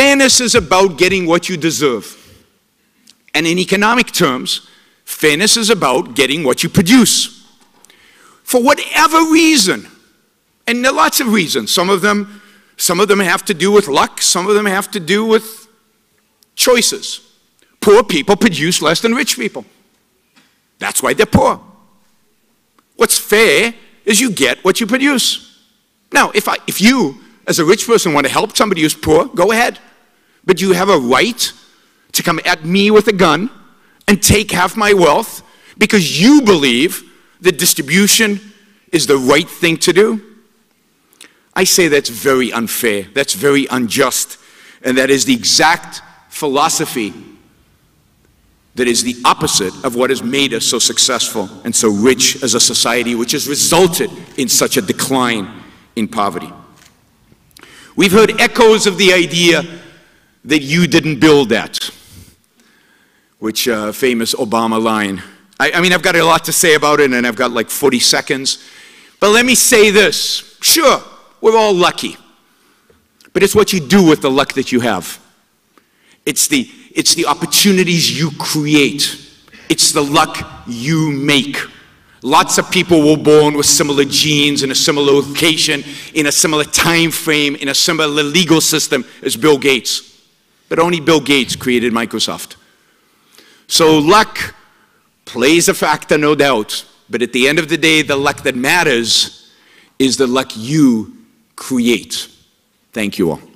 Fairness is about getting what you deserve. And in economic terms, fairness is about getting what you produce. For whatever reason, and there are lots of reasons, some of them, some of them have to do with luck, some of them have to do with choices. Poor people produce less than rich people. That's why they're poor. What's fair is you get what you produce. Now, if, I, if you, as a rich person, want to help somebody who's poor, go ahead. But you have a right to come at me with a gun and take half my wealth because you believe that distribution is the right thing to do? I say that's very unfair, that's very unjust, and that is the exact philosophy that is the opposite of what has made us so successful and so rich as a society, which has resulted in such a decline in poverty. We've heard echoes of the idea that you didn't build that, which uh, famous Obama line. I, I mean, I've got a lot to say about it, and I've got like 40 seconds. But let me say this. Sure, we're all lucky. But it's what you do with the luck that you have. It's the it's the opportunities you create. It's the luck you make. Lots of people were born with similar genes in a similar location, in a similar time frame, in a similar legal system as Bill Gates. But only Bill Gates created Microsoft. So luck plays a factor, no doubt. But at the end of the day, the luck that matters is the luck you create. Thank you all.